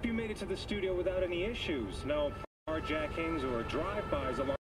hope you made it to the studio without any issues. No carjackings or drive-bys along.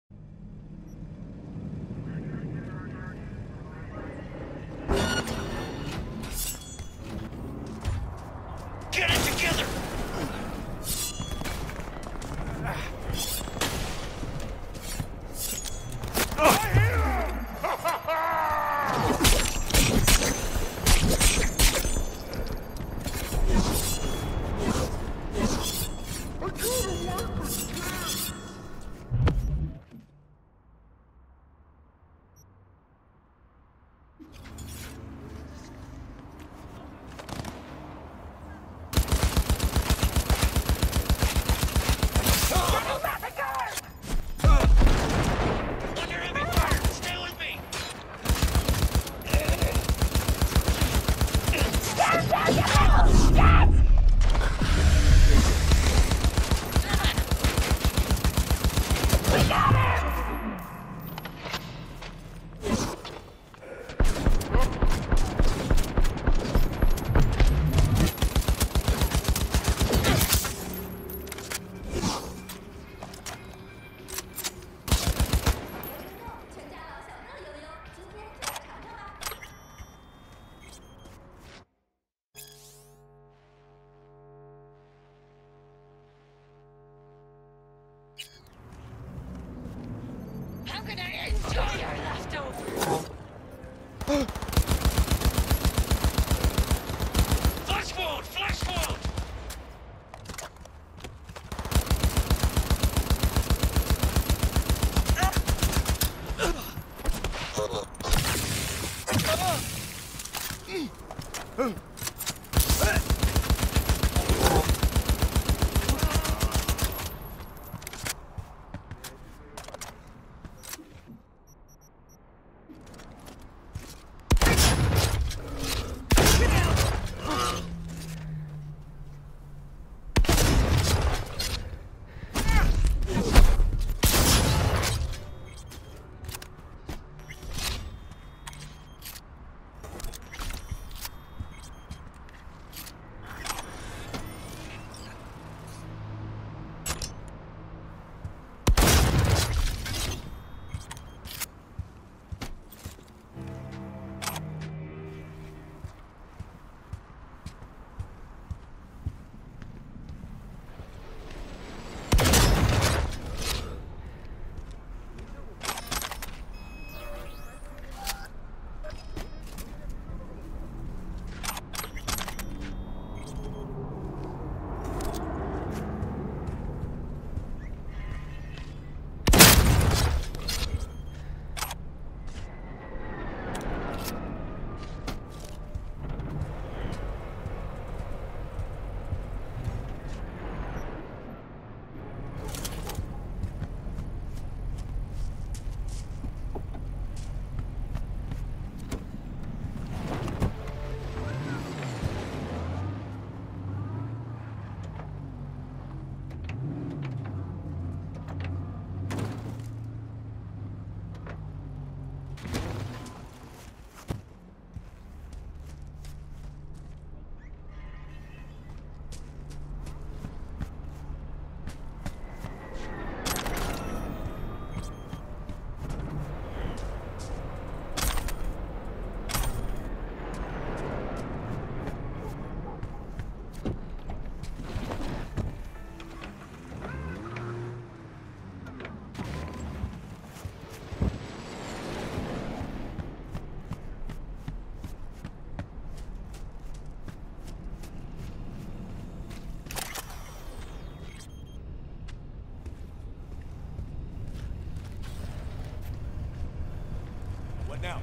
Now?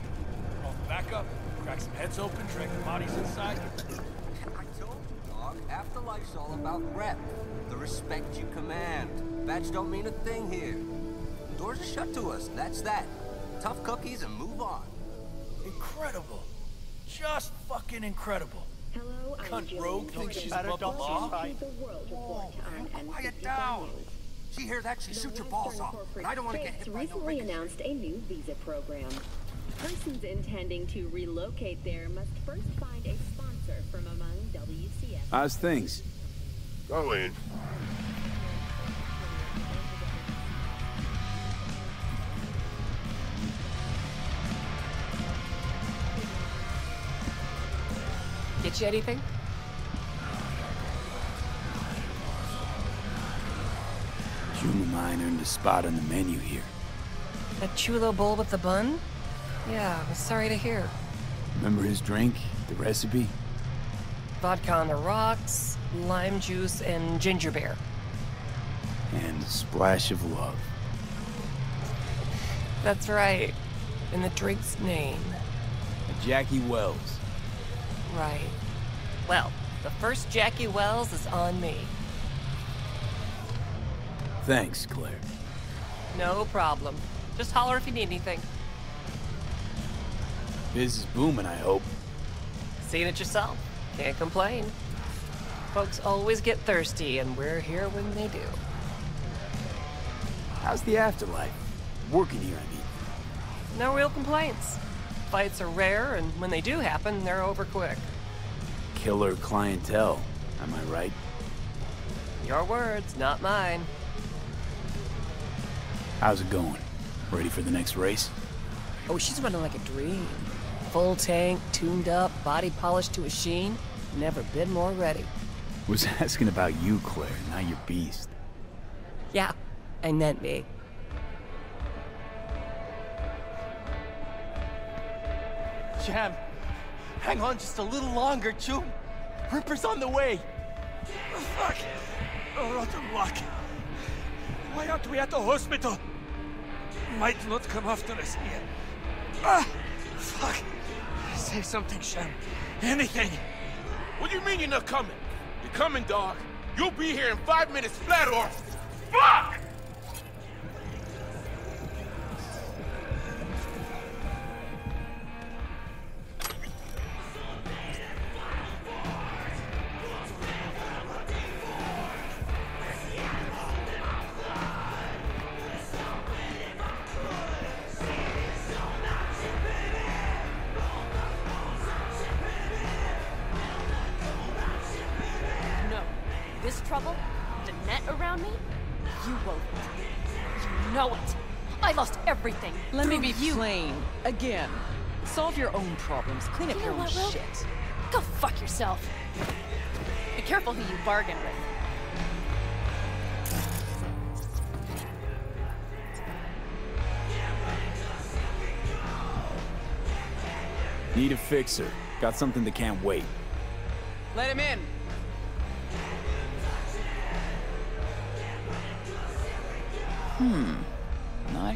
Call for backup? Crack some heads open, drag the bodies inside? I told you, dog. Afterlife's all about rep. The respect you command. Badge don't mean a thing here. Doors are shut to us. That's that. Tough cookies and move on. Incredible. Just fucking incredible. Hello, I'm Cunt Jill. rogue thinks she's Welcome above the to law? The World Quiet down. She hears that, she The shoot your balls off. And I don't want to get states hit by no recently announced a new visa program. Persons intending to relocate there must first find a sponsor from among WCF. How's things? Go in. Get you anything? Juma mine earned a spot on the menu here. That chulo bowl with the bun? Yeah, I'm sorry to hear. Remember his drink? The recipe? Vodka on the rocks, lime juice, and ginger beer. And a splash of love. That's right. In the drink's name. Jackie Wells. Right. Well, the first Jackie Wells is on me. Thanks, Claire. No problem. Just holler if you need anything. Biz is booming, I hope. Seen it yourself. Can't complain. Folks always get thirsty, and we're here when they do. How's the afterlife? Working here, I mean. No real complaints. Fights are rare, and when they do happen, they're over quick. Killer clientele, am I right? Your words, not mine. How's it going? Ready for the next race? Oh, she's running like a dream. Full tank, tuned up, body polished to a sheen. Never been more ready. Was asking about you, Claire, not your beast. Yeah, I meant me. Jam, hang on just a little longer, Chum. Ripper's on the way. Fuck! Oh, rotten luck. Why aren't we at the hospital? Might not come after us here. Ah! Fuck! Say something, Shem. Anything. What do you mean you're not coming? You're coming, dog. You'll be here in five minutes flat or... Fuck! Everything. Let me be you. plain. Again. Solve your own problems. Clean up You your own what, Will? shit. Go fuck yourself. Be careful who you bargain with. Need a fixer. Got something that can't wait. Let him in.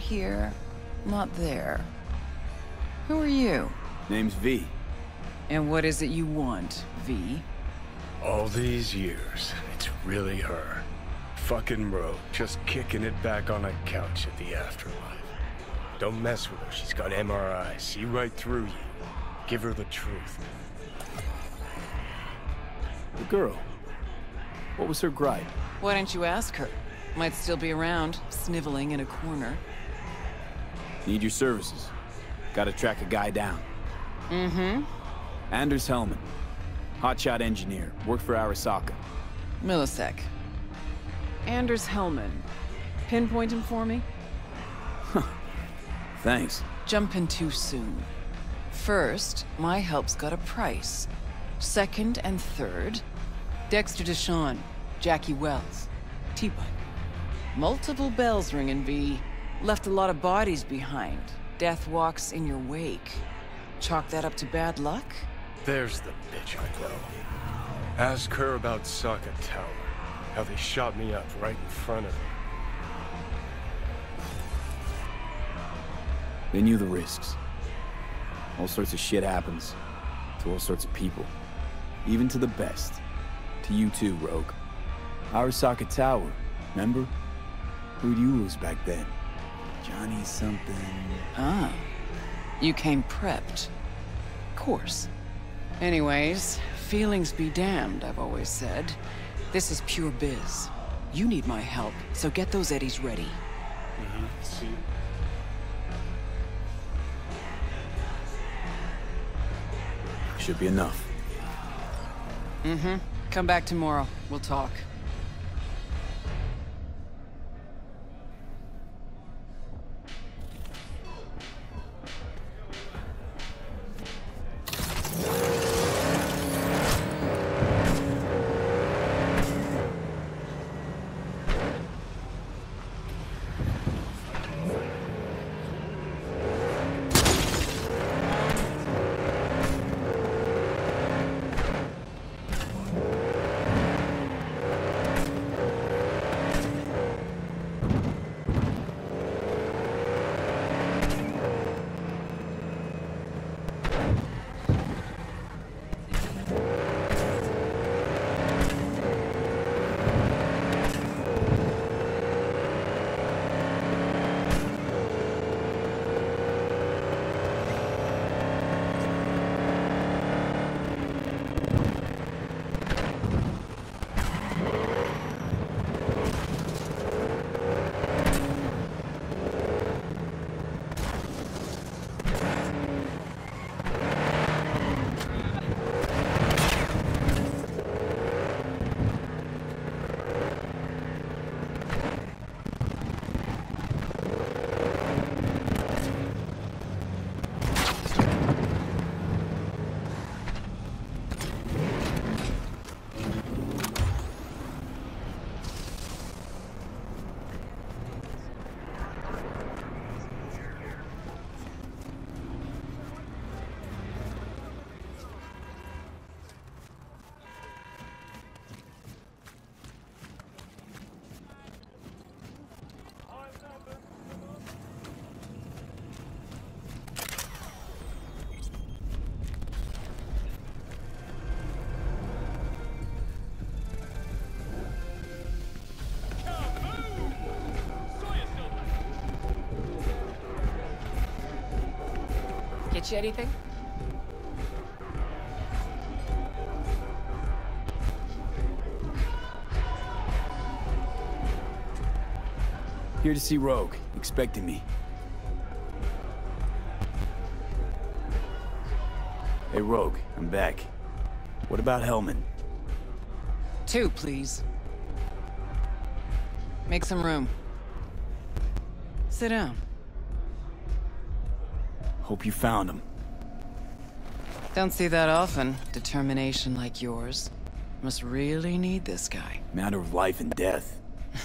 Here. Not there. Who are you? Name's V. And what is it you want, V? All these years, it's really her. Fucking broke, just kicking it back on a couch at the afterlife. Don't mess with her, she's got MRI, see right through you. Give her the truth. The girl. What was her gripe? Why don't you ask her? Might still be around, sniveling in a corner. Need your services. Gotta track a guy down. Mm-hmm. Anders Hellman. Hotshot engineer. Worked for Arasaka. Millisec. Anders Hellman. Pinpoint him for me? Thanks. Jumping too soon. First, my help's got a price. Second and third, Dexter Deshawn, Jackie Wells, T-Bug. Multiple bells ringing, V. Left a lot of bodies behind. Death walks in your wake. Chalk that up to bad luck? There's the bitch I know. Ask her about Saka Tower. How they shot me up right in front of her. They knew the risks. All sorts of shit happens. To all sorts of people. Even to the best. To you too, Rogue. Arasaka Tower, remember? Who'd you lose back then? Johnny something... Ah. You came prepped. Of course. Anyways, feelings be damned, I've always said. This is pure biz. You need my help, so get those eddies ready. Mm-hmm. See? Should be enough. Mm-hmm. Come back tomorrow. We'll talk. Get you anything? Here to see Rogue, expecting me. Hey, Rogue, I'm back. What about Hellman? Two, please. Make some room. Sit down. Hope you found him. Don't see that often. Determination like yours. Must really need this guy. Matter of life and death.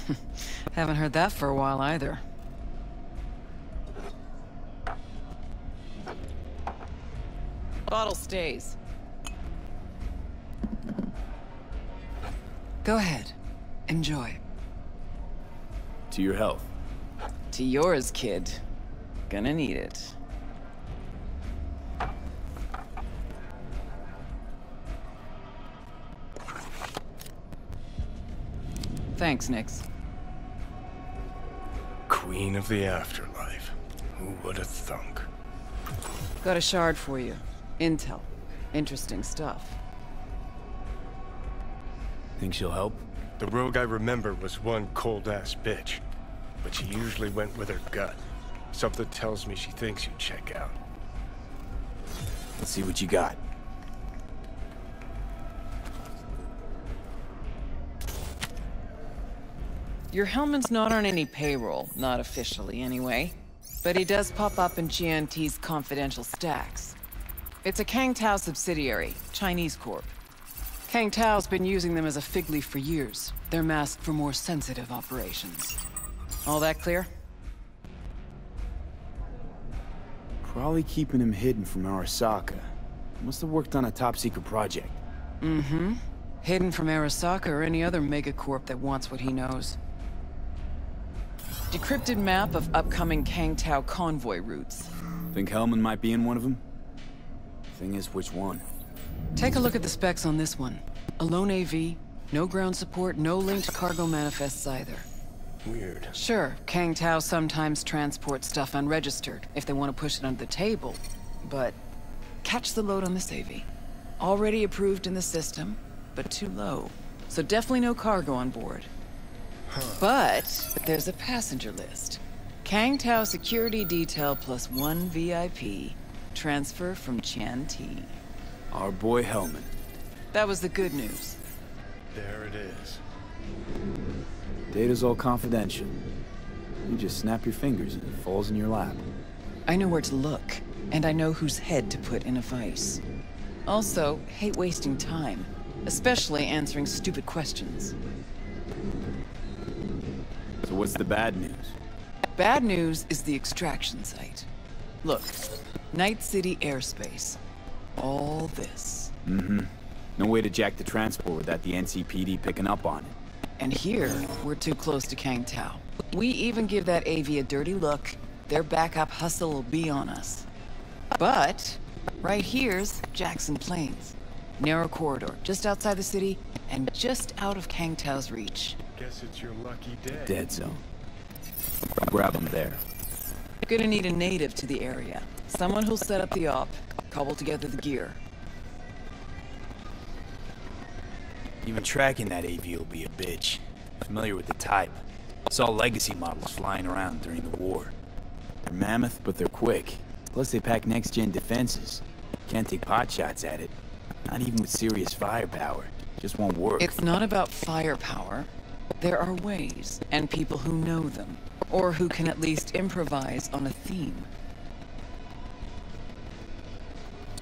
Haven't heard that for a while either. Bottle stays. Go ahead. Enjoy. To your health. To yours, kid. Gonna need it. Thanks, Nix. Queen of the afterlife. Who would have thunk? Got a shard for you. Intel. Interesting stuff. Think she'll help? The rogue I remember was one cold-ass bitch. But she usually went with her gut. Something tells me she thinks you check out. Let's see what you got. Your Hellman's not on any payroll, not officially anyway. But he does pop up in GNT's confidential stacks. It's a Kang Tao subsidiary, Chinese Corp. Kang Tao's been using them as a fig leaf for years. They're masked for more sensitive operations. All that clear? Probably keeping him hidden from Arasaka. Must have worked on a top-secret project. Mm-hmm. Hidden from Arasaka or any other megacorp that wants what he knows. Decrypted map of upcoming Kang Tao convoy routes. Think Hellman might be in one of them? Thing is, which one? Take a look at the specs on this one. A lone AV, no ground support, no linked cargo manifests either. Weird. Sure, Kang Tao sometimes transports stuff unregistered, if they want to push it under the table. But catch the load on this AV. Already approved in the system, but too low. So definitely no cargo on board. But there's a passenger list. Kang Tao security detail plus one VIP. Transfer from Chan T. Our boy Hellman. That was the good news. There it is. Data's all confidential. You just snap your fingers and it falls in your lap. I know where to look, and I know whose head to put in a vice. Also, hate wasting time, especially answering stupid questions. So what's the bad news? Bad news is the extraction site. Look, Night City airspace. All this. Mm-hmm. No way to jack the transport without the NCPD picking up on it. And here, we're too close to Kang Tao. We even give that AV a dirty look, their backup hustle will be on us. But, right here's Jackson Plains. Narrow corridor, just outside the city, and just out of Kang Tao's reach. Guess it's your lucky day. Dead zone. Grab him there. You're Gonna need a native to the area. Someone who'll set up the op, cobble together the gear. Even tracking that AV will be a bitch. Familiar with the type. Saw legacy models flying around during the war. They're mammoth, but they're quick. Plus they pack next-gen defenses. Can't take pot shots at it. Not even with serious firepower. Just won't work. It's not about firepower. There are ways, and people who know them. Or who can at least improvise on a theme.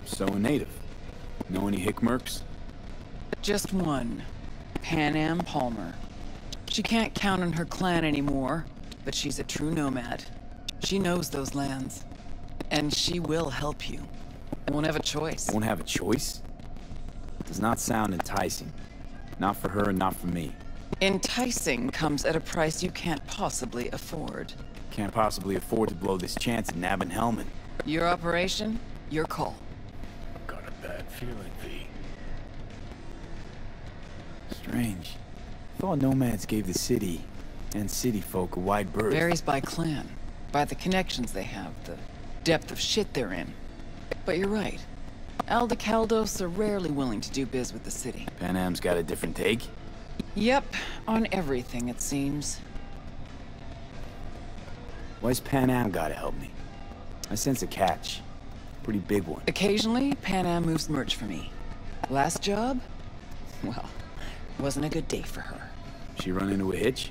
So a native. Know any Hickmerks? Just one. Panam Palmer. She can't count on her clan anymore, but she's a true nomad. She knows those lands. And she will help you. Won't have a choice. Won't have a choice? Does not sound enticing. Not for her and not for me. Enticing comes at a price you can't possibly afford. Can't possibly afford to blow this chance at nabbing Hellman. Your operation, your call. Got a bad feeling, V. Strange. Thought nomads gave the city and city folk a wide berth. Varies by clan, by the connections they have, the depth of shit they're in. But you're right. Aldecaldos are rarely willing to do biz with the city. Panam's got a different take? Yep, on everything it seems. Why's Panam gotta help me? I sense a catch. Pretty big one. Occasionally, Panam moves merch for me. Last job? Well, wasn't a good day for her. She run into a hitch?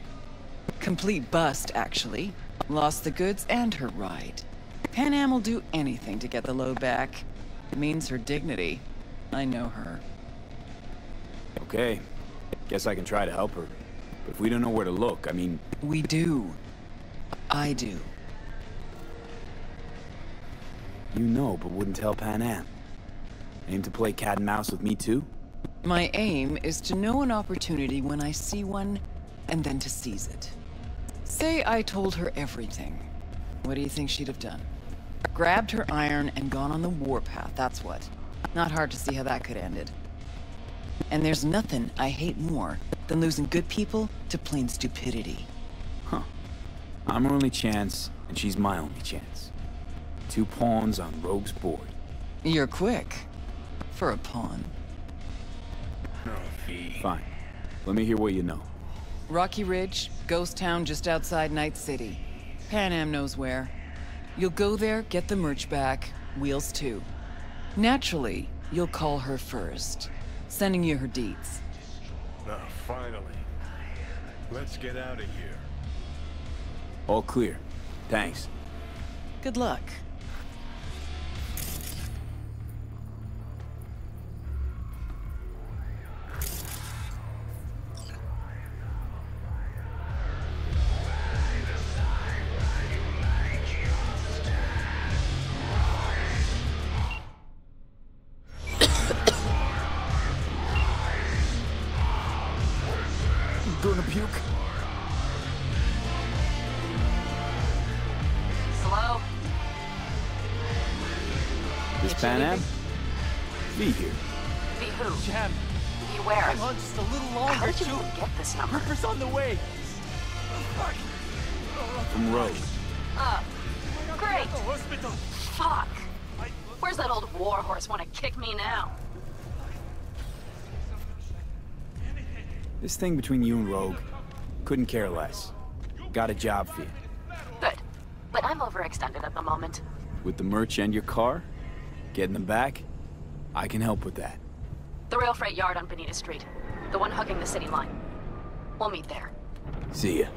Complete bust, actually. Lost the goods and her ride. Panam will do anything to get the load back. It means her dignity. I know her. Okay. Guess I can try to help her. But if we don't know where to look, I mean... We do. I do. You know, but wouldn't tell Panam. Aim to play cat and mouse with me too? My aim is to know an opportunity when I see one, and then to seize it. Say I told her everything. What do you think she'd have done? Grabbed her iron and gone on the warpath, that's what. Not hard to see how that could have ended. And there's nothing I hate more than losing good people to plain stupidity. Huh. I'm her only chance, and she's my only chance. Two pawns on Rogue's board. You're quick. For a pawn. Fine. Let me hear what you know. Rocky Ridge, ghost town just outside Night City. Panam knows where. You'll go there, get the merch back, Wheels too. Naturally, you'll call her first, sending you her deeds. Now, finally. Let's get out of here. All clear. Thanks. Good luck. Who? Jam, Be where? hang on just a little longer, How did you Chu. even get this number? Ripper's on the way. From Rogue. Uh, great. Fuck. Where's that old warhorse want to kick me now? This thing between you and Rogue, couldn't care less. Got a job for you. Good. But I'm overextended at the moment. With the merch and your car, getting them back, I can help with that. The rail freight yard on Bonita Street. The one hugging the city line. We'll meet there. See ya.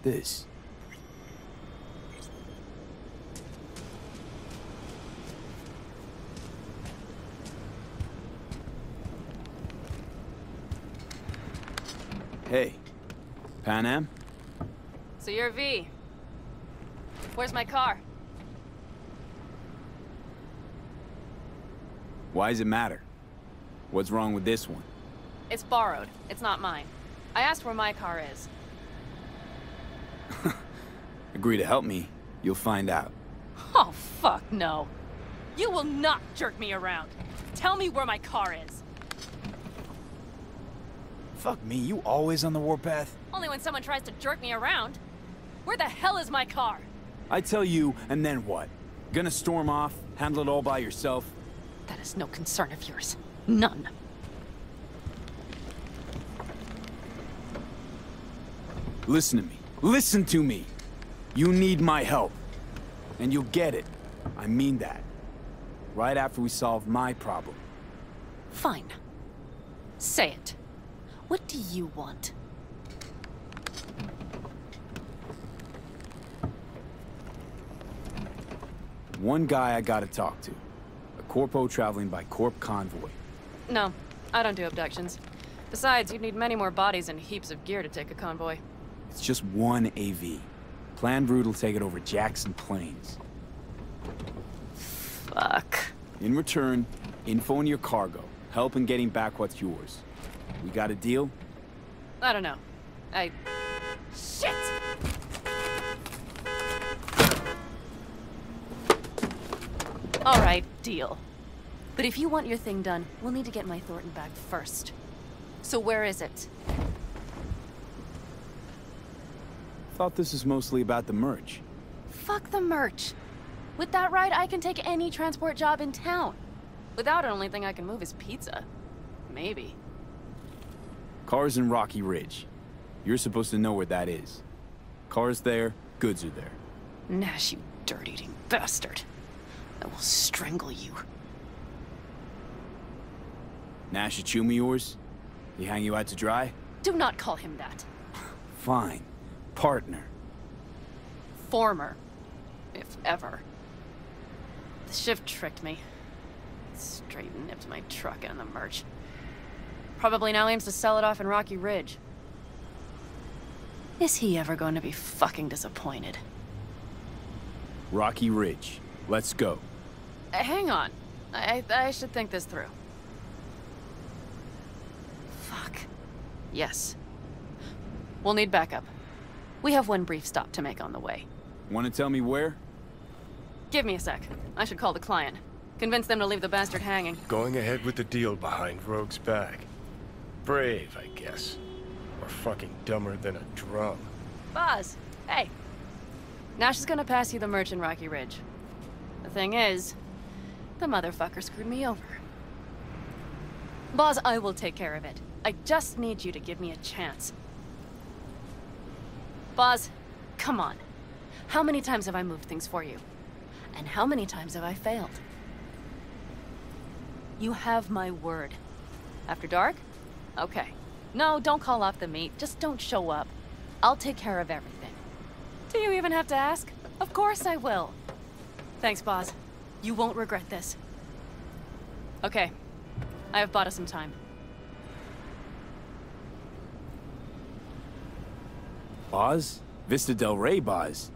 What's this? Hey, Panam? So you're V. Where's my car? Why does it matter? What's wrong with this one? It's borrowed. It's not mine. I asked where my car is. Agree to help me, you'll find out. Oh, fuck no. You will not jerk me around. Tell me where my car is. Fuck me, you always on the warpath? Only when someone tries to jerk me around. Where the hell is my car? I tell you, and then what? Gonna storm off, handle it all by yourself? That is no concern of yours. None. Listen to me. Listen to me! You need my help. And you'll get it. I mean that. Right after we solve my problem. Fine. Say it. What do you want? One guy I gotta talk to. A corpo traveling by corp convoy. No, I don't do abductions. Besides, you'd need many more bodies and heaps of gear to take a convoy. It's just one AV. Planned route will take it over Jackson Plains. Fuck. In return, info on your cargo. Help in getting back what's yours. We got a deal? I don't know. I... Shit! Alright, deal. But if you want your thing done, we'll need to get my Thorton back first. So where is it? I thought this was mostly about the merch. Fuck the merch. With that ride, I can take any transport job in town. Without it, only thing I can move is pizza. Maybe. Cars in Rocky Ridge. You're supposed to know where that is. Cars there, goods are there. Nash, you dirt-eating bastard. I will strangle you. Nash Achumi yours? He hang you out to dry? Do not call him that. Fine. Partner. Former. If ever. The shift tricked me. Straight nipped my truck and the merch. Probably now aims to sell it off in Rocky Ridge. Is he ever going to be fucking disappointed? Rocky Ridge. Let's go. Uh, hang on. I, I should think this through. Fuck. Yes. We'll need backup. We have one brief stop to make on the way. Want to tell me where? Give me a sec. I should call the client. Convince them to leave the bastard hanging. Going ahead with the deal behind Rogue's back. Brave, I guess. Or fucking dumber than a drum. Boz, hey. Nash is gonna pass you the merch in Rocky Ridge. The thing is, the motherfucker screwed me over. Boz, I will take care of it. I just need you to give me a chance. Boz, come on. How many times have I moved things for you? And how many times have I failed? You have my word. After dark? Okay. No, don't call off the meet. Just don't show up. I'll take care of everything. Do you even have to ask? Of course I will. Thanks, Boz. You won't regret this. Okay. I have bought us some time. Boz? Vista Del Rey Boz.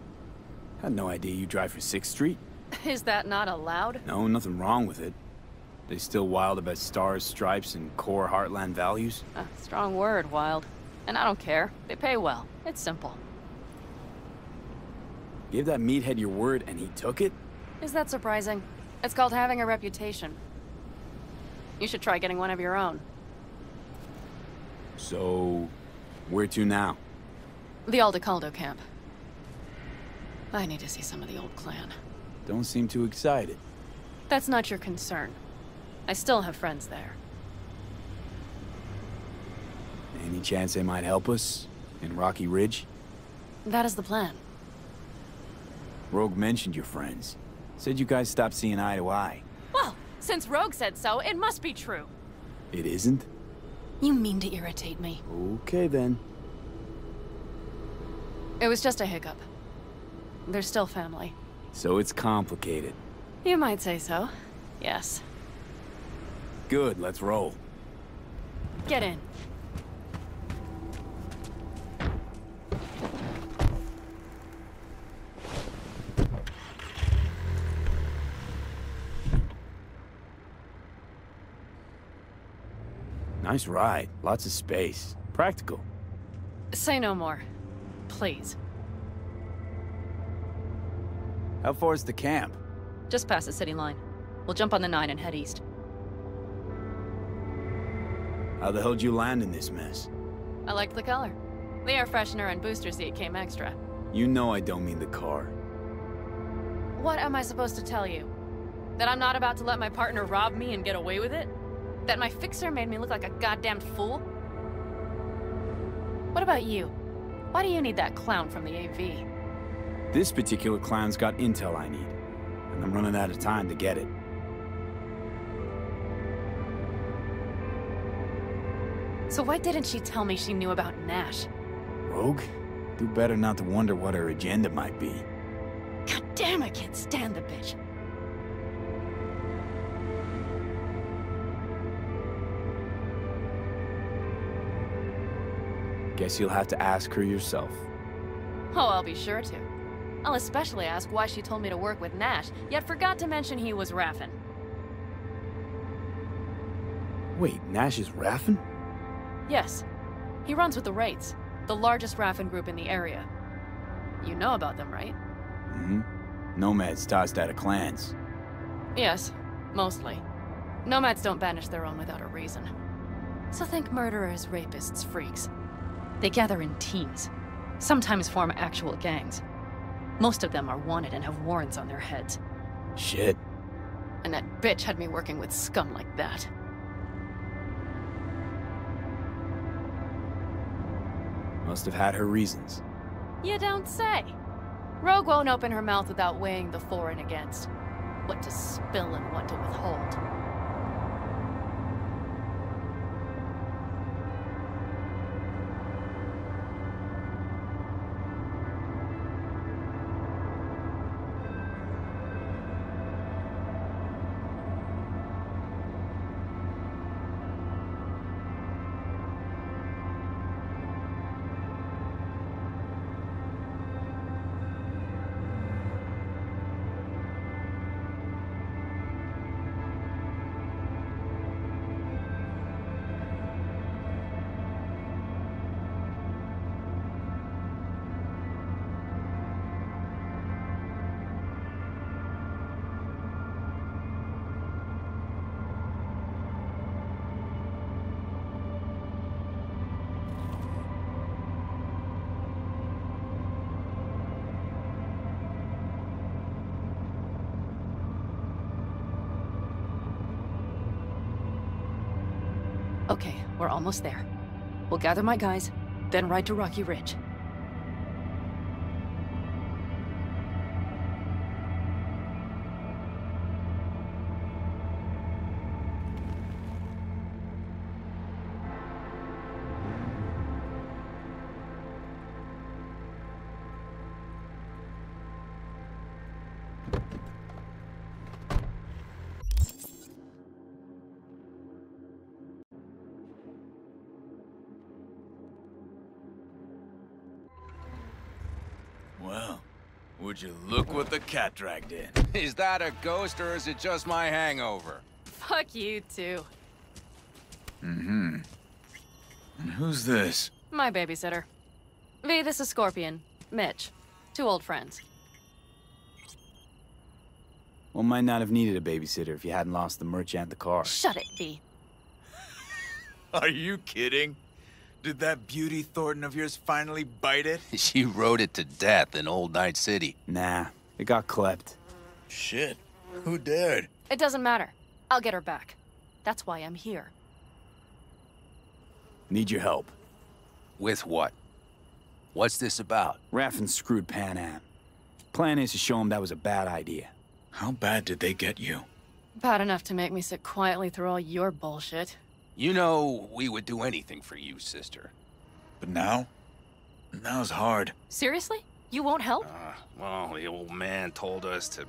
Had no idea you drive for 6th Street. Is that not allowed? No, nothing wrong with it. They still wild about stars, stripes, and core Heartland values? Uh, strong word, Wild. And I don't care. They pay well. It's simple. Give that meathead your word and he took it? Is that surprising? It's called having a reputation. You should try getting one of your own. So, where to now? The Aldecaldo camp. I need to see some of the old clan. Don't seem too excited. That's not your concern. I still have friends there. Any chance they might help us? In Rocky Ridge? That is the plan. Rogue mentioned your friends. Said you guys stopped seeing eye to eye. Well, since Rogue said so, it must be true. It isn't? You mean to irritate me. Okay then. It was just a hiccup. They're still family. So it's complicated. You might say so. Yes. Good, let's roll. Get in. Nice ride. Lots of space. Practical. Say no more. Please. How far is the camp? Just past the city line. We'll jump on the 9 and head east. How the hell'd you land in this mess? I liked the color. The air freshener and booster seat came extra. You know I don't mean the car. What am I supposed to tell you? That I'm not about to let my partner rob me and get away with it? That my fixer made me look like a goddamn fool? What about you? Why do you need that clown from the AV? This particular clown's got intel I need. And I'm running out of time to get it. So why didn't she tell me she knew about Nash? Rogue? Do better not to wonder what her agenda might be. God damn, I can't stand the bitch. Guess you'll have to ask her yourself. Oh, I'll be sure to. I'll especially ask why she told me to work with Nash, yet forgot to mention he was Raffen. Wait, Nash is Raffen? Yes. He runs with the Wraiths, the largest Raffen group in the area. You know about them, right? Mm-hmm. Nomads tossed out of clans. Yes, mostly. Nomads don't banish their own without a reason. So think murderers, rapists, freaks. They gather in teams, sometimes form actual gangs. Most of them are wanted and have warrants on their heads. Shit. And that bitch had me working with scum like that. Must have had her reasons. You don't say. Rogue won't open her mouth without weighing the for and against. What to spill and what to withhold. Almost there. We'll gather my guys, then ride to Rocky Ridge. Would you look what the cat dragged in? Is that a ghost or is it just my hangover? Fuck you too. Mm-hmm. And who's this? My babysitter. V, this is Scorpion. Mitch. Two old friends. One might not have needed a babysitter if you hadn't lost the merch and the car. Shut it, V. Are you kidding? Did that beauty Thorton of yours finally bite it? She rode it to death in Old Night City. Nah, it got klept. Shit. Who dared? It doesn't matter. I'll get her back. That's why I'm here. Need your help. With what? What's this about? Raffen screwed Panam. Plan is to show him that was a bad idea. How bad did they get you? Bad enough to make me sit quietly through all your bullshit. You know, we would do anything for you, sister. But now? Now's hard. Seriously? You won't help? Uh, well, the old man told us to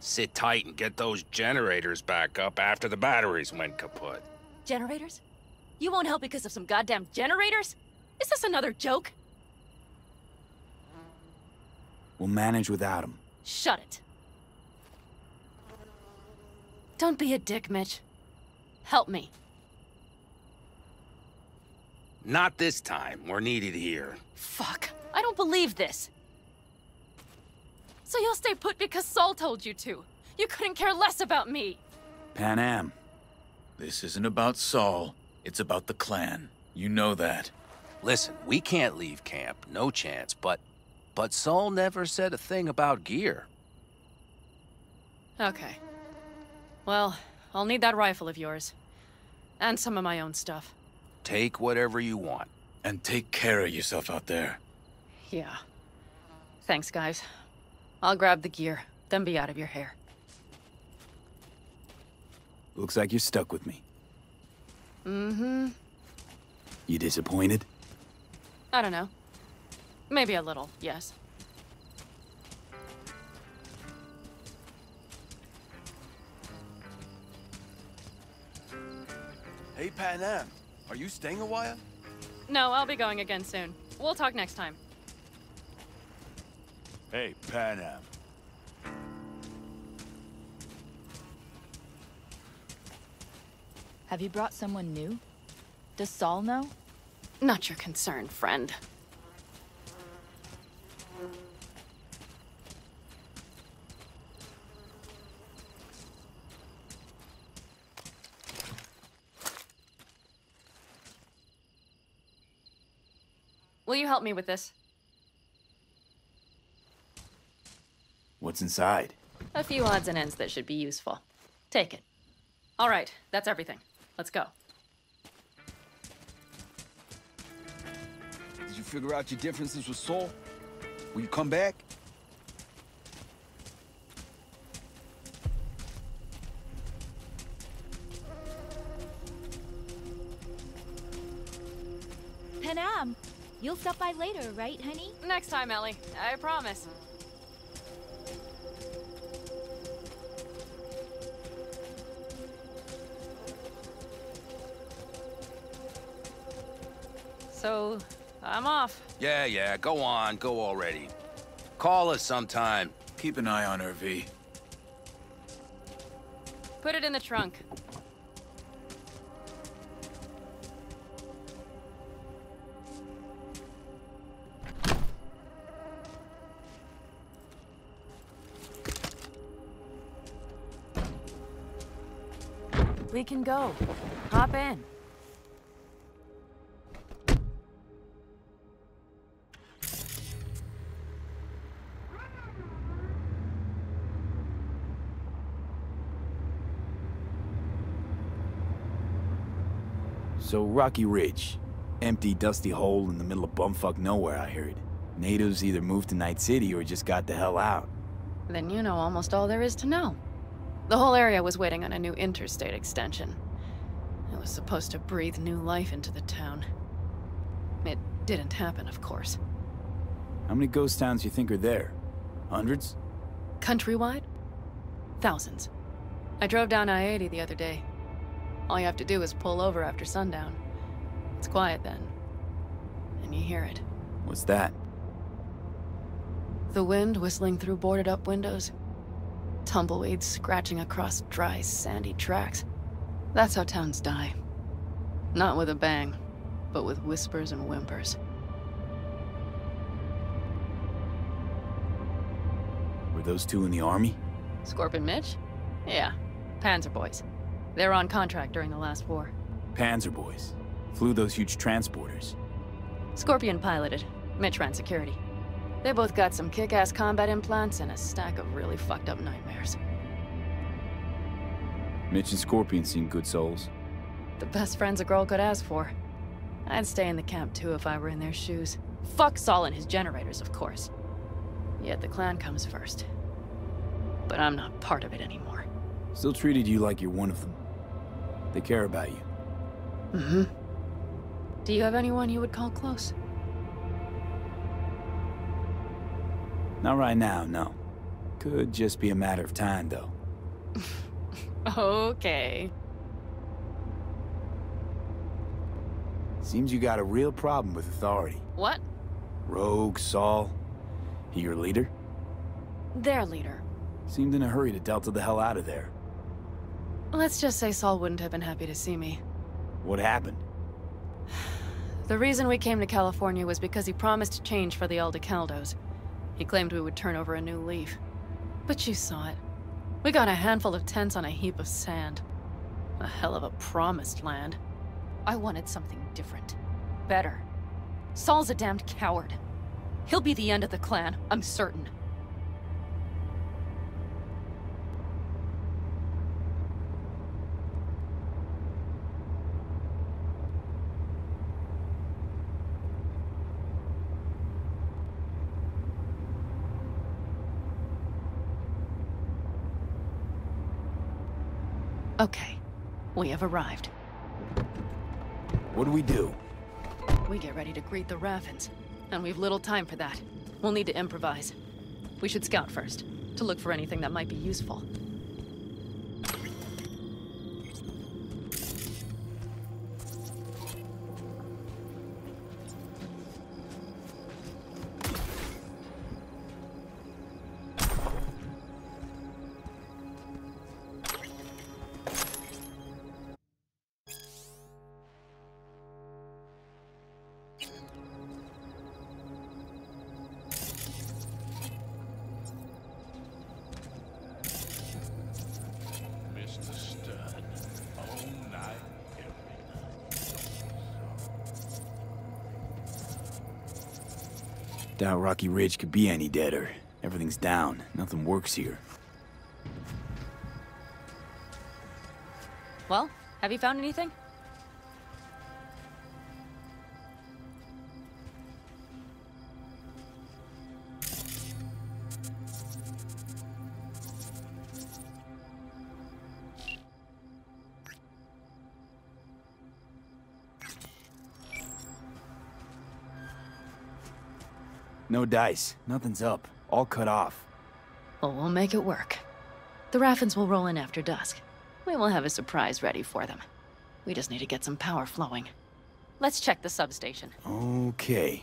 sit tight and get those generators back up after the batteries went kaput. Generators? You won't help because of some goddamn generators? Is this another joke? We'll manage without them. Shut it. Don't be a dick, Mitch. Help me. Not this time. We're needed here. Fuck. I don't believe this. So you'll stay put because Saul told you to. You couldn't care less about me. Panam. This isn't about Saul. It's about the clan. You know that. Listen, we can't leave camp. No chance. But... But Saul never said a thing about gear. Okay. Well, I'll need that rifle of yours. And some of my own stuff. Take whatever you want. And take care of yourself out there. Yeah. Thanks, guys. I'll grab the gear, then be out of your hair. Looks like you're stuck with me. Mm-hmm. You disappointed? I don't know. Maybe a little, yes. Hey, Panam. Are you staying a while? No, I'll be going again soon. We'll talk next time. Hey, Panam. Have you brought someone new? Does Saul know? Not your concern, friend. Will you help me with this? What's inside? A few odds and ends that should be useful. Take it. All right, that's everything. Let's go. Did you figure out your differences with Saul? Will you come back? You'll stop by later, right, honey? Next time, Ellie. I promise. So, I'm off. Yeah, yeah, go on, go already. Call us sometime. Keep an eye on her, V. Put it in the trunk. We can go. Hop in. So, Rocky Ridge. Empty, dusty hole in the middle of bumfuck nowhere, I heard. Natives either moved to Night City or just got the hell out. Then you know almost all there is to know. The whole area was waiting on a new interstate extension. It was supposed to breathe new life into the town. It didn't happen, of course. How many ghost towns do you think are there? Hundreds? Countrywide? Thousands. I drove down I-80 the other day. All you have to do is pull over after sundown. It's quiet then. And you hear it. What's that? The wind whistling through boarded up windows. Tumbleweeds scratching across dry, sandy tracks. That's how towns die. Not with a bang, but with whispers and whimpers. Were those two in the army? Scorpion Mitch? Yeah, Panzer boys. They were on contract during the last war. Panzer boys. Flew those huge transporters. Scorpion piloted. Mitch ran security. They both got some kick-ass combat implants and a stack of really fucked up nightmares. Mitch and Scorpion seem good souls. The best friends a girl could ask for. I'd stay in the camp too if I were in their shoes. Fuck Saul and his generators, of course. Yet the clan comes first. But I'm not part of it anymore. Still treated you like you're one of them. They care about you. Mm-hmm. Do you have anyone you would call close? Not right now, no. Could just be a matter of time, though. Okay. Seems you got a real problem with authority. What? Rogue, Saul. He your leader? Their leader. Seemed in a hurry to delta the hell out of there. Let's just say Saul wouldn't have been happy to see me. What happened? The reason we came to California was because he promised change for the Aldecaldos. He claimed we would turn over a new leaf. But you saw it. We got a handful of tents on a heap of sand. A hell of a promised land. I wanted something different. Better. Saul's a damned coward. He'll be the end of the clan, I'm certain. Okay, we have arrived. What do we do? We get ready to greet the Raffens, and we've little time for that. We'll need to improvise. We should scout first, to look for anything that might be useful. Rocky Ridge could be any deader. Everything's down. Nothing works here. Well, have you found anything? No dice. Nothing's up. All cut off. Well, we'll make it work. The Raffens will roll in after dusk. We will have a surprise ready for them. We just need to get some power flowing. Let's check the substation. Okay.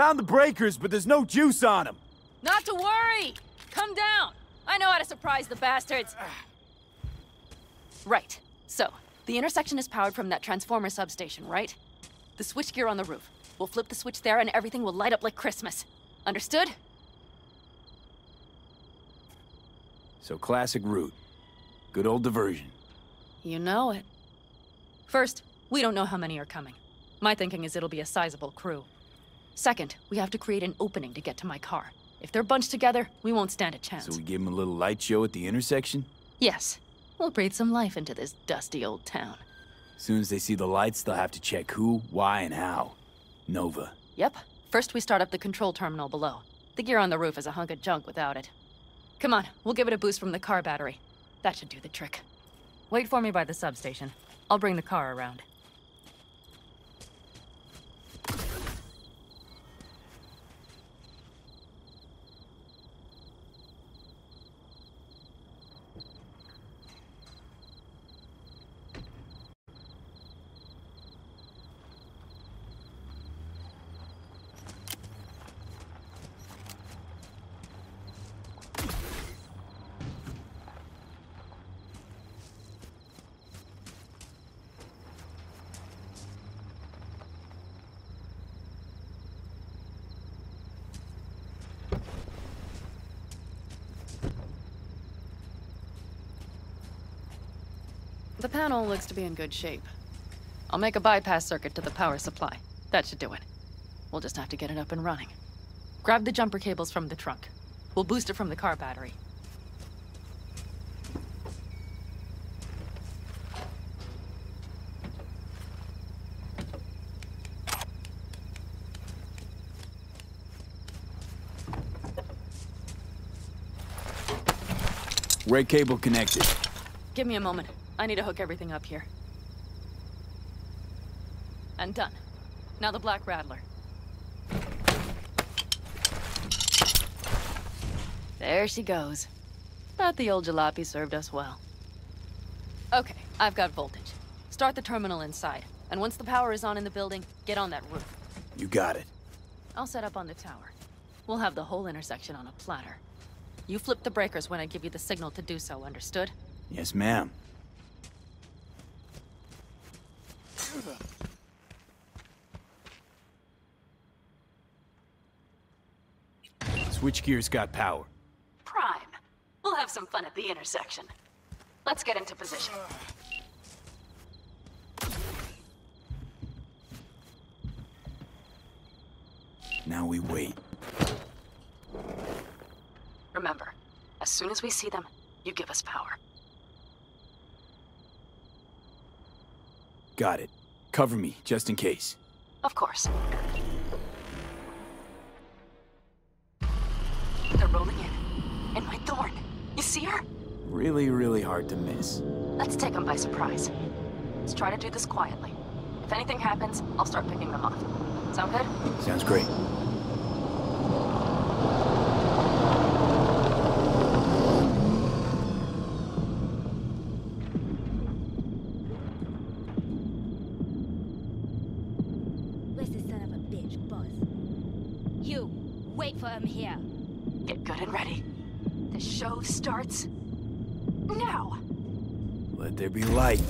Found the breakers, but there's no juice on them. Not to worry! Come down! I know how to surprise the bastards. Right. So, the intersection is powered from that transformer substation, right? The switchgear on the roof. We'll flip the switch there and everything will light up like Christmas. Understood? So classic route. Good old diversion. You know it. First, we don't know how many are coming. My thinking is it'll be a sizable crew. Second, we have to create an opening to get to my car. If they're bunched together, we won't stand a chance. So we give them a little light show at the intersection? Yes, we'll breathe some life into this dusty old town. Soon as they see the lights, they'll have to check who, why, and how. Nova. Yep, First, we start up the control terminal below. The gear on the roof is a hunk of junk without it. Come on, we'll give it a boost from the car battery. That should do the trick. Wait for me by the substation. I'll bring the car around. The panel looks to be in good shape. I'll make a bypass circuit to the power supply. That should do it. We'll just have to get it up and running. Grab the jumper cables from the trunk. We'll boost it from the car battery. Red cable connected. Give me a moment. I need to hook everything up here. And done. Now the Black Rattler. There she goes. But the old jalopy served us well. Okay, I've got voltage. Start the terminal inside. And once the power is on in the building, get on that roof. You got it. I'll set up on the tower. We'll have the whole intersection on a platter. You flip the breakers when I give you the signal to do so, understood? Yes, ma'am. Switchgear's got power. Prime. We'll have some fun at the intersection. Let's get into position. Now we wait. Remember, as soon as we see them, you give us power. Got it. Cover me, just in case. Of course. Really, really hard to miss. Let's take them by surprise. Let's try to do this quietly. If anything happens, I'll start picking them off. Sound good? Sounds great. Where's the son of a bitch, boss? You, wait for him here. Get good and ready. The show starts now. Let there be light.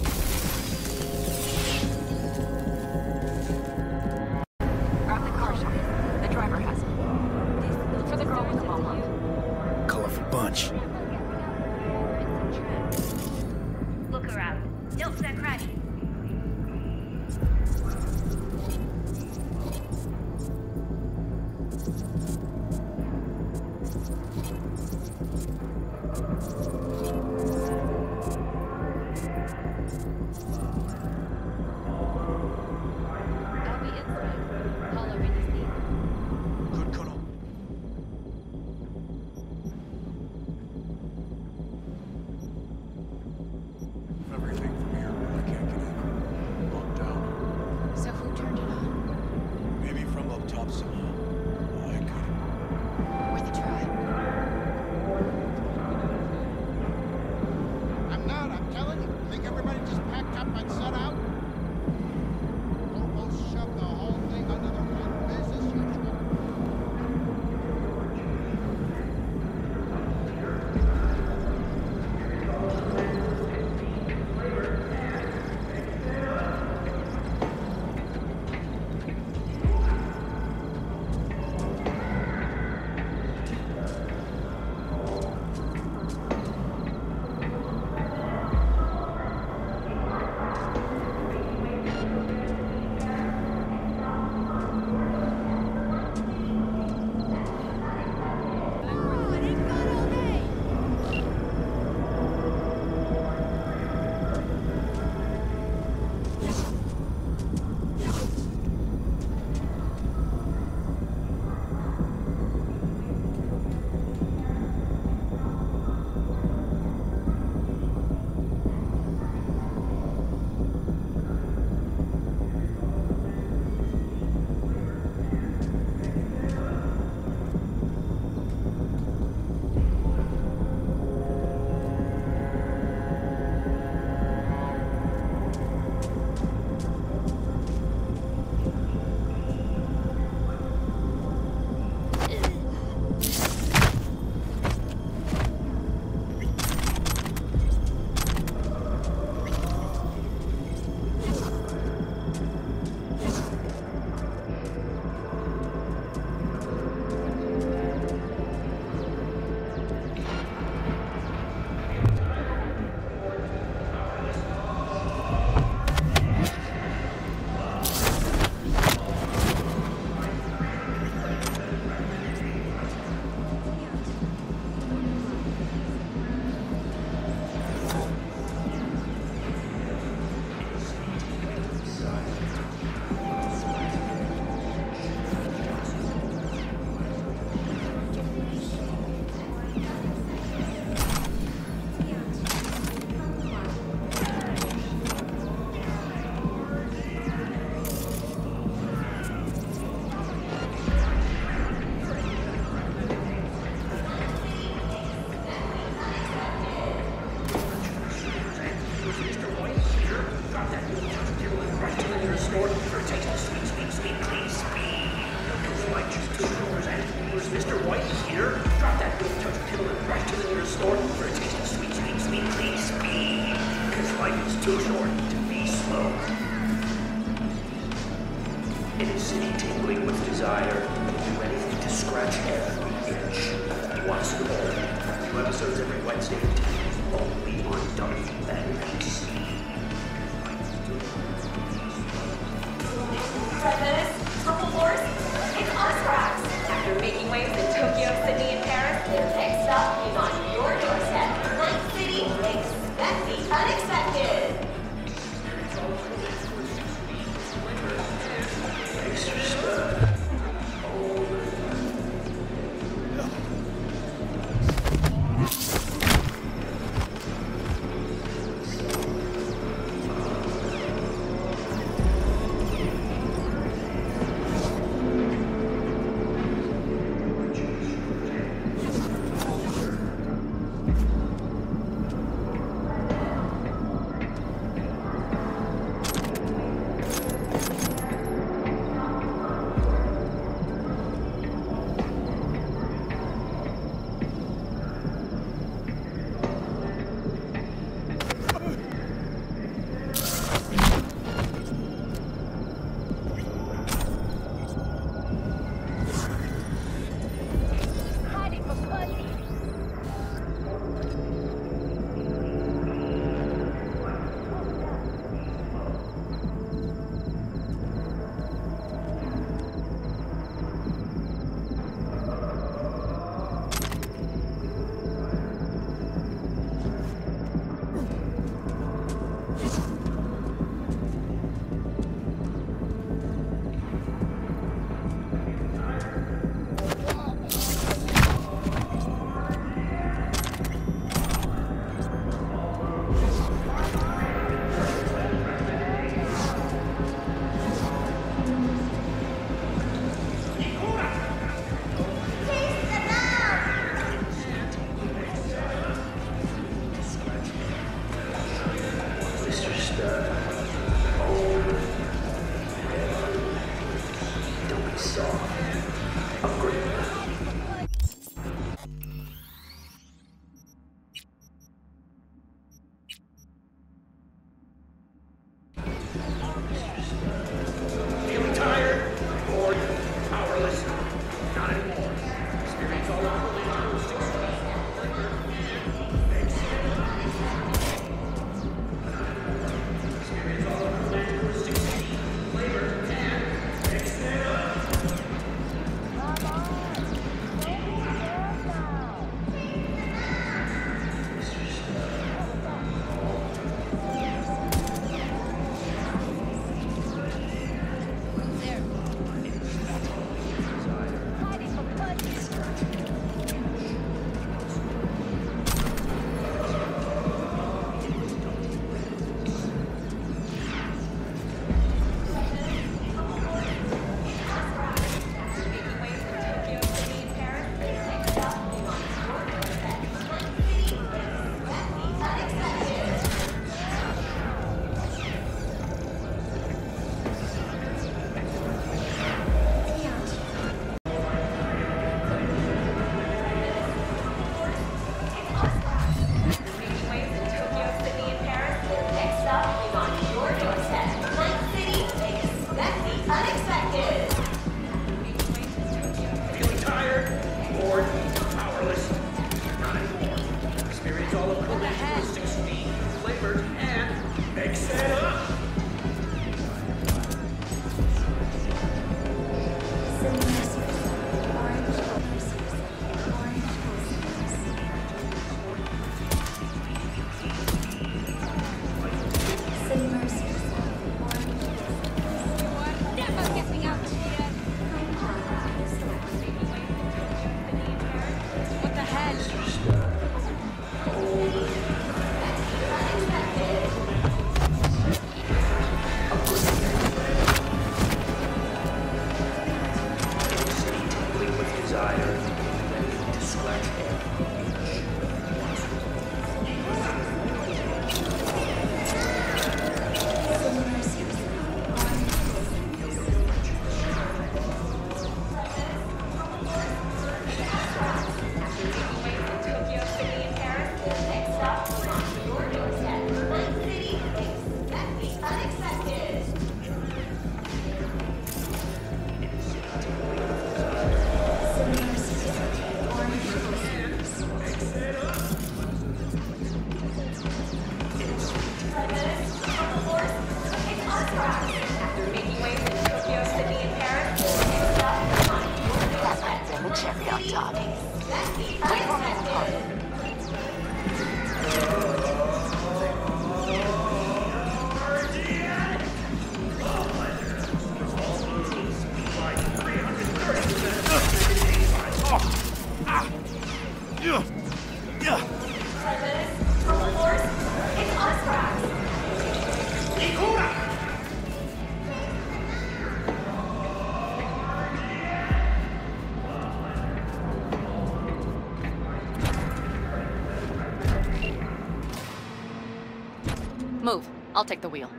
I'll take the wheel.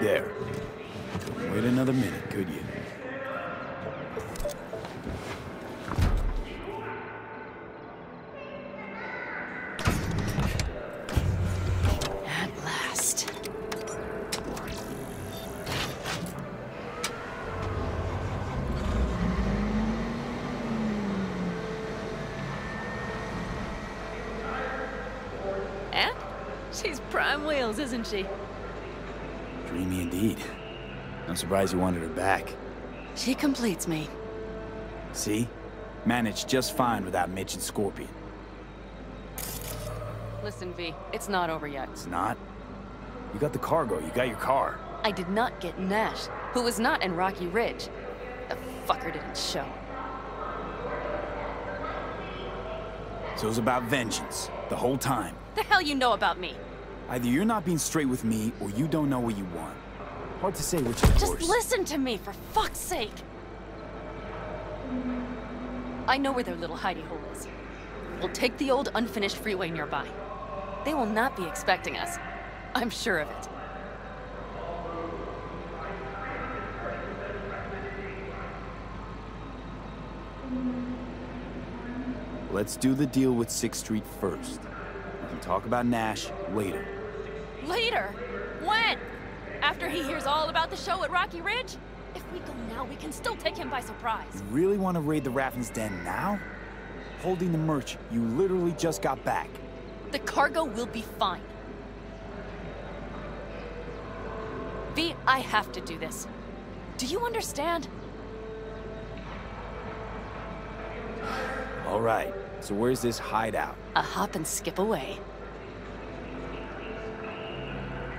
There. Wait another minute, could you? Surprised you wanted her back. She completes me. See? Managed just fine without Mitch and Scorpion. Listen, V, it's not over yet. It's not? You got the cargo, you got your car. I did not get Nash, who was not in Rocky Ridge. The fucker didn't show. So it was about vengeance, the whole time. The hell you know about me? Either you're not being straight with me, or you don't know what you want. Hard to say which, Just listen to me, for fuck's sake. I know where their little hidey hole is. We'll take the old unfinished freeway nearby. They will not be expecting us. I'm sure of it. Let's do the deal with 6th Street first. We can talk about Nash later. Later? When? After he hears all about the show at Rocky Ridge? If we go now, we can still take him by surprise. You really want to raid the Raffen's den now? Holding the merch, you literally just got back. The cargo will be fine. V, I have to do this. Do you understand? All right, so where's this hideout? A hop and skip away.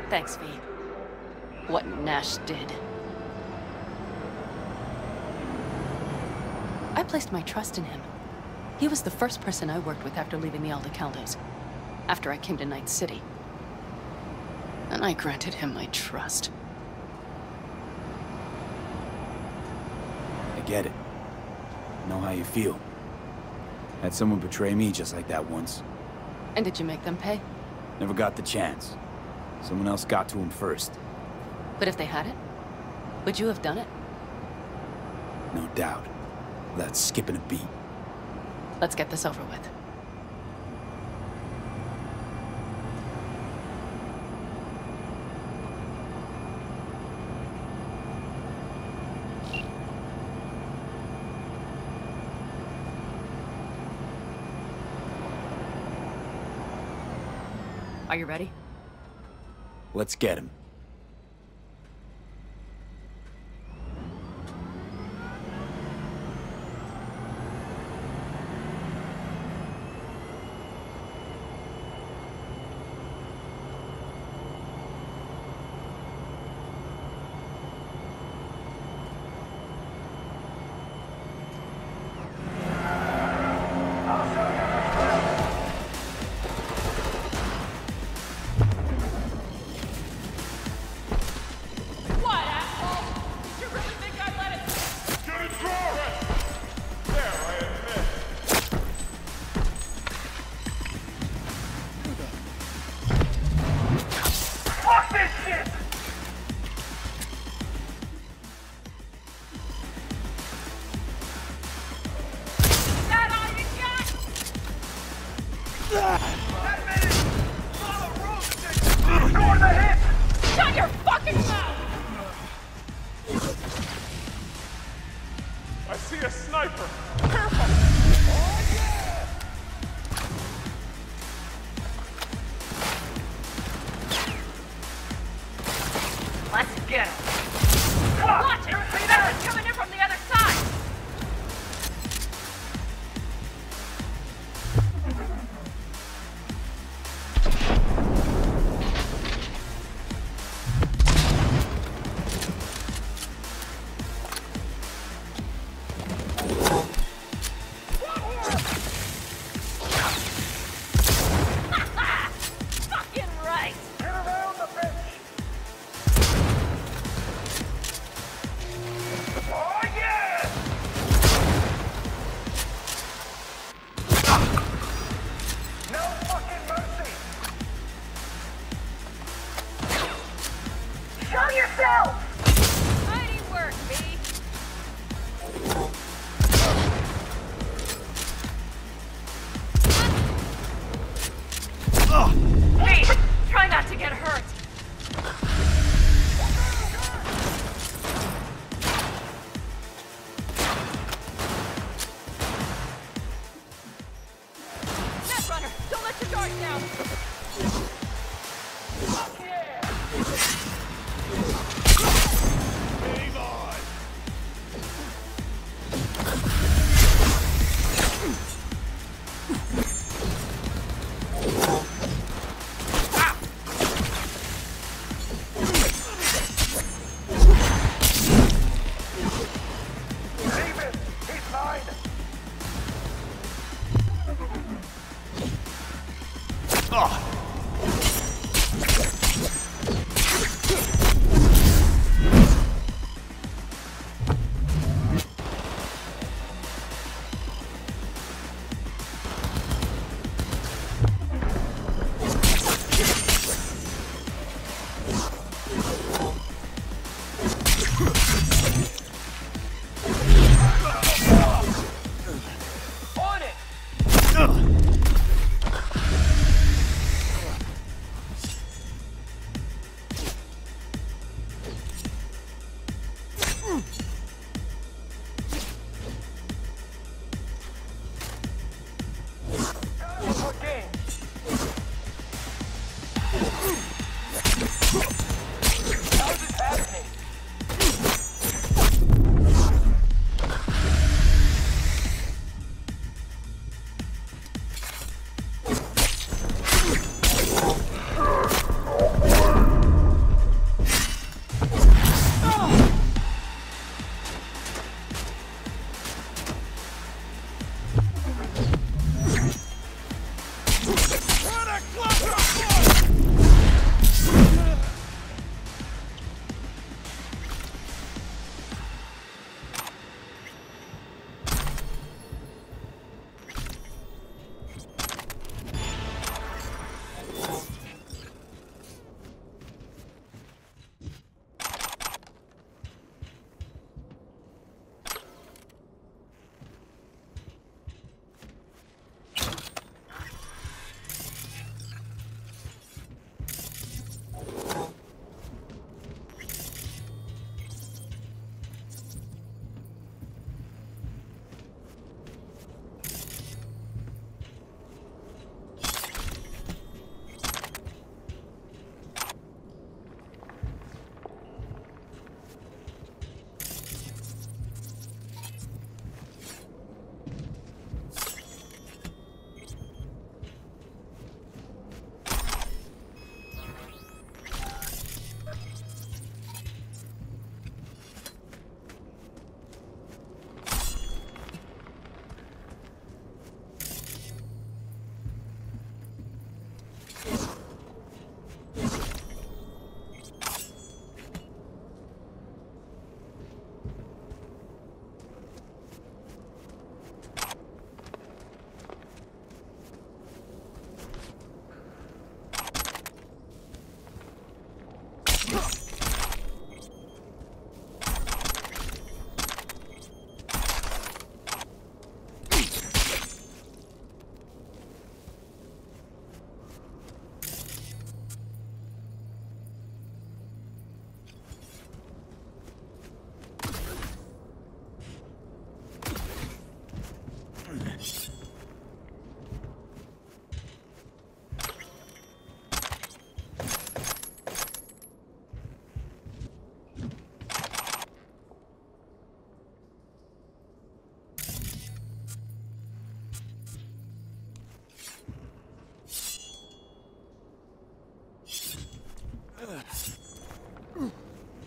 Thanks, V. What Nash did. I placed my trust in him. He was the first person I worked with after leaving the Aldecaldos. After I came to Night City. And I granted him my trust. I get it. Know how you feel. Had someone betray me just like that once. And did you make them pay? Never got the chance. Someone else got to him first. But if they had it, would you have done it? No doubt. Without skipping a beat. Let's get this over with. Are you ready? Let's get him.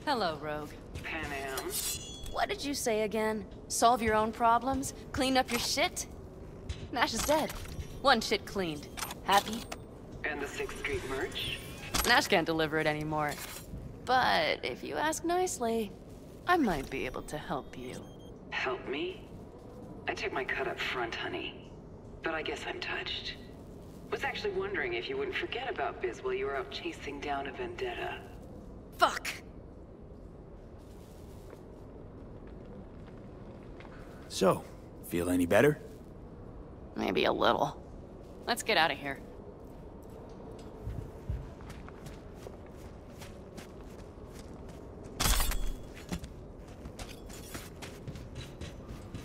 Hello, Rogue. Panam. What did you say again? Solve your own problems? Clean up your shit? Nash is dead. One shit cleaned. Happy? And the 6th Street merch? Nash can't deliver it anymore. But if you ask nicely, I might be able to help you. Help me? I took my cut up front, honey. But I guess I'm touched. Was actually wondering if you wouldn't forget about Biz while you were out chasing down a vendetta. Fuck! So, feel any better? Maybe a little. Let's get out of here.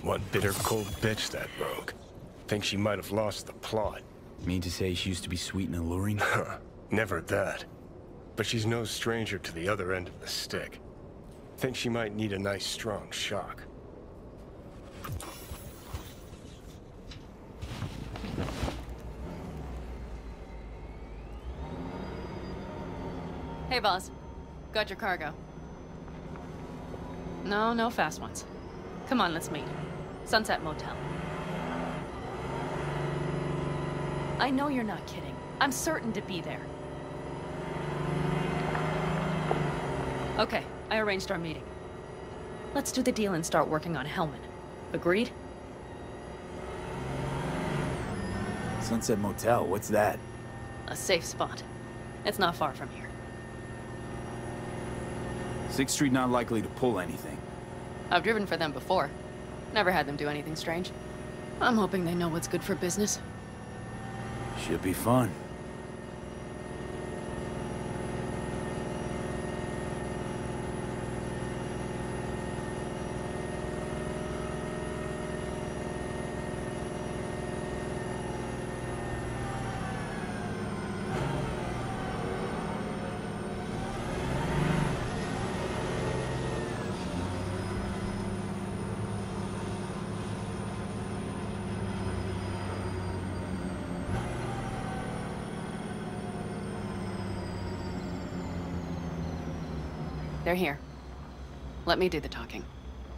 What bitter cold bitch, that rogue. Think she might have lost the plot. Mean to say she used to be sweet and alluring? Huh. Never that. But she's no stranger to the other end of the stick. Think she might need a nice strong shock. Hey, boss. Got your cargo. No, no fast ones. Come on, let's meet. Sunset Motel. I know you're not kidding. I'm certain to be there. Okay, I arranged our meeting. Let's do the deal and start working on Hellman. Agreed? Sunset Motel, what's that? A safe spot. It's not far from here. Sixth Street not likely to pull anything. I've driven for them before. Never had them do anything strange. I'm hoping they know what's good for business. Should be fun. They're here. Let me do the talking.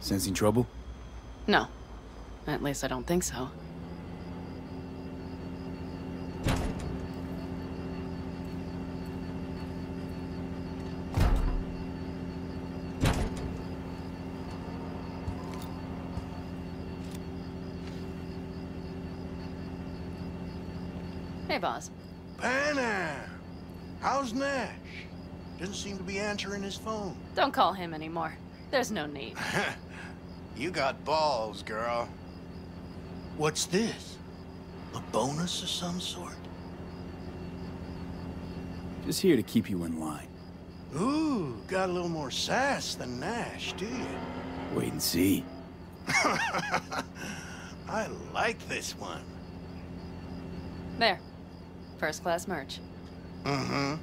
Sensing trouble? No. At least I don't think so. Hey, boss. Panam! How's Nash? Doesn't seem to be answering his phone. Don't call him anymore. There's no need. You got balls, girl. What's this? A bonus of some sort? Just here to keep you in line. Ooh, got a little more sass than Nash, do you? Wait and see. I like this one. There. First class merch. Mm-hmm.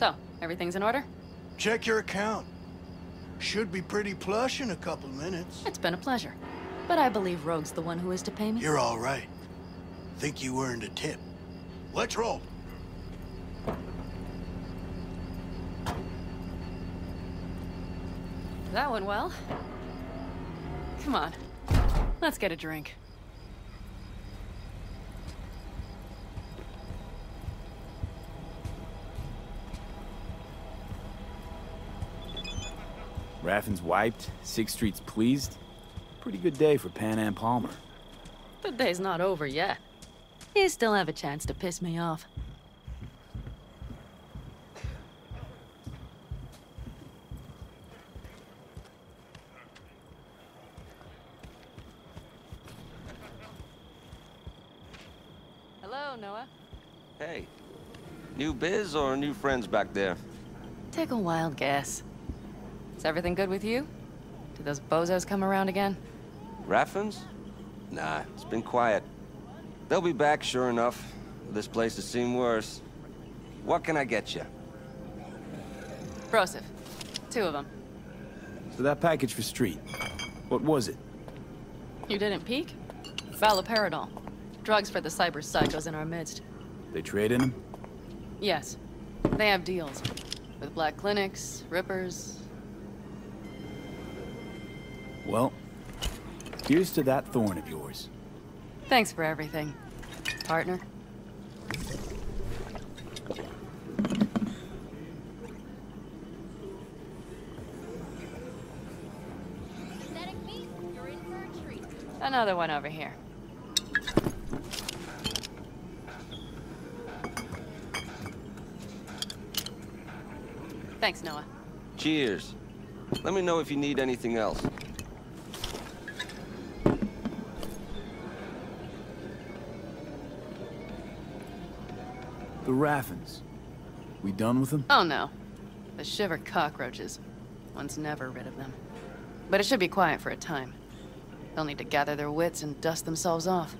So, everything's in order? Check your account. Should be pretty plush in a couple minutes. It's been a pleasure. But I believe Rogue's the one who is to pay me. You're all right. Think you earned a tip. Let's roll. That went well. Come on. Let's get a drink. Raffen's wiped, Sixth Street's pleased. Pretty good day for Panam Palmer. The day's not over yet. You still have a chance to piss me off. Hello, Noah. Hey, new biz or new friends back there? Take a wild guess. Is everything good with you? Did those bozos come around again? Raffens? Nah, it's been quiet. They'll be back, sure enough. This place has seen worse. What can I get you? Broseph. Two of them. So that package for Street, what was it? You didn't peek? Haloperidol. Drugs for the cyber psychos in our midst. They trade in them? Yes. They have deals. With black clinics, rippers. Well, here's to that thorn of yours. Thanks for everything, partner. Another one over here. Thanks, Noah. Cheers. Let me know if you need anything else. Raffens. We done with them? Oh no. The shiver cockroaches. One's never rid of them. But it should be quiet for a time. They'll need to gather their wits and dust themselves off.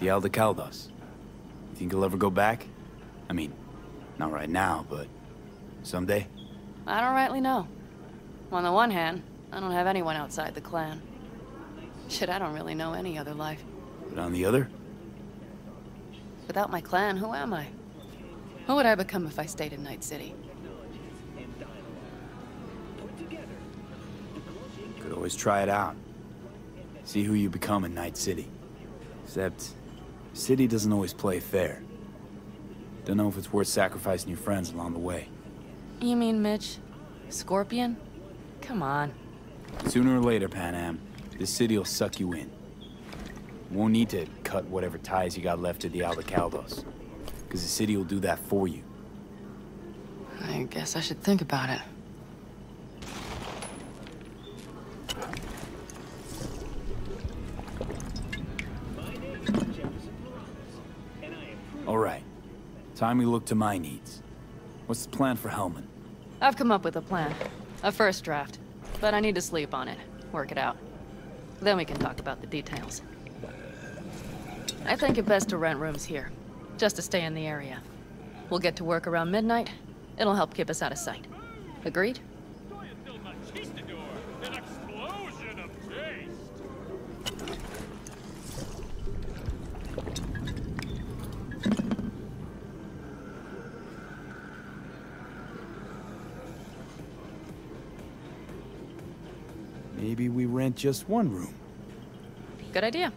The Aldecaldos. You think he'll ever go back? I mean, not right now, but someday? I don't rightly know. On the one hand, I don't have anyone outside the clan. Shit, I don't really know any other life. But on the other? Without my clan, who am I? Who would I become if I stayed in Night City? Could always try it out. See who you become in Night City. Except, City doesn't always play fair. Don't know if it's worth sacrificing your friends along the way. You mean Mitch? Scorpion? Come on. Sooner or later, Panam, this city will suck you in. Won't need to cut whatever ties you got left to the Aldecaldos. Because the city will do that for you. I guess I should think about it. All right. Time we look to my needs. What's the plan for Hellman? I've come up with a plan. A first draft. But I need to sleep on it. Work it out. Then we can talk about the details. I think it best to rent rooms here. Just to stay in the area. We'll get to work around midnight. It'll help keep us out of sight. Agreed? An explosion of taste! Maybe we rent just one room. Good idea.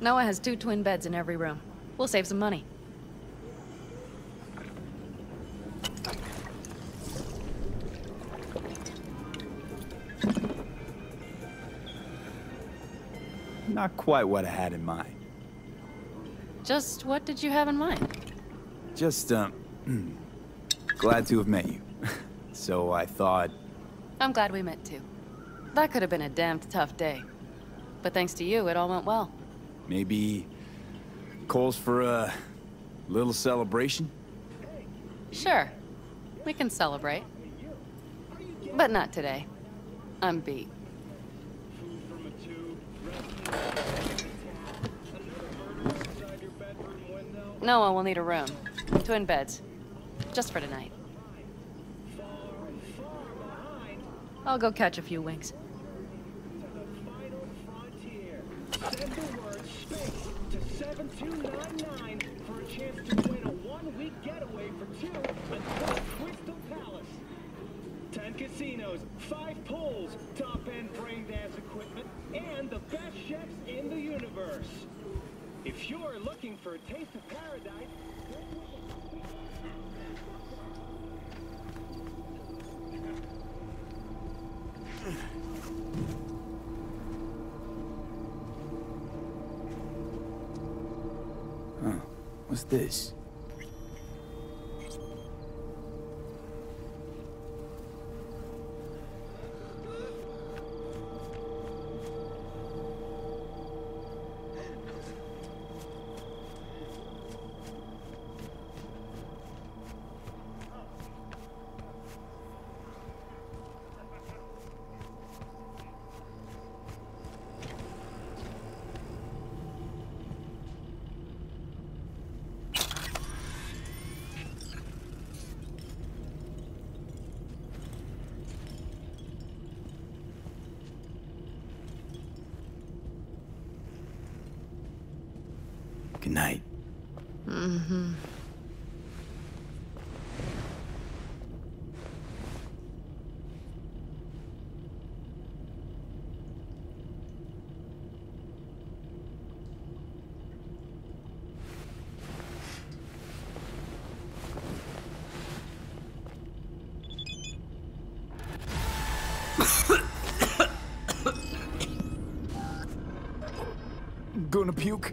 Noah has two twin beds in every room. We'll save some money. Not quite what I had in mind. Just what did you have in mind? Just, um, glad to have met you. so I thought, I'm glad we met too. That could have been a damned tough day. But thanks to you, it all went well. Maybe calls for a little celebration? Sure. We can celebrate. But not today. I'm beat. Noah will need a room. Twin beds. Just for tonight. I'll go catch a few winks. Send the word space to 7299 for a chance to win a one-week getaway for two at Crystal Palace. Ten casinos, five pools, top-end brain dance equipment, and the best chefs in the universe. If you're looking for a taste of paradise, Huh. What's this? Good night. Mm-hmm. Gonna puke?